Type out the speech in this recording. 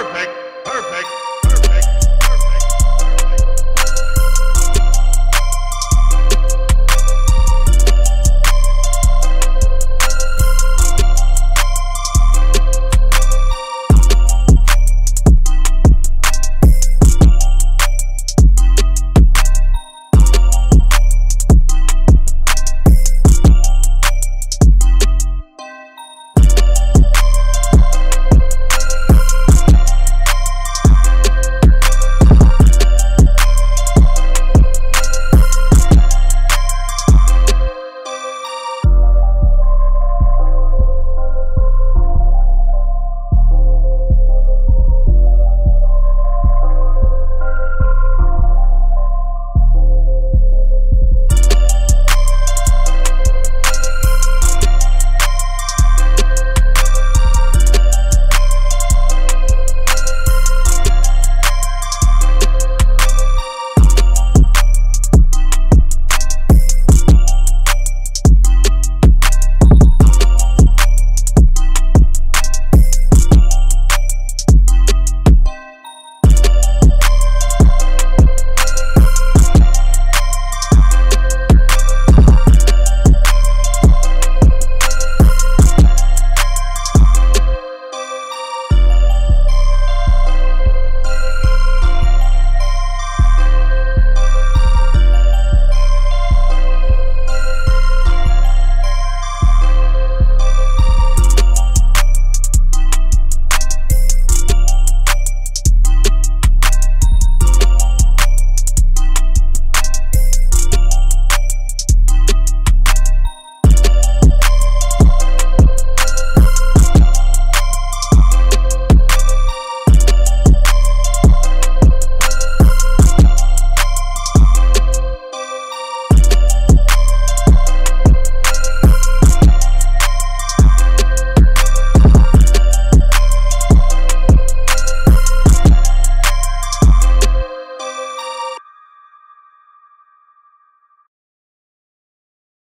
Perfect.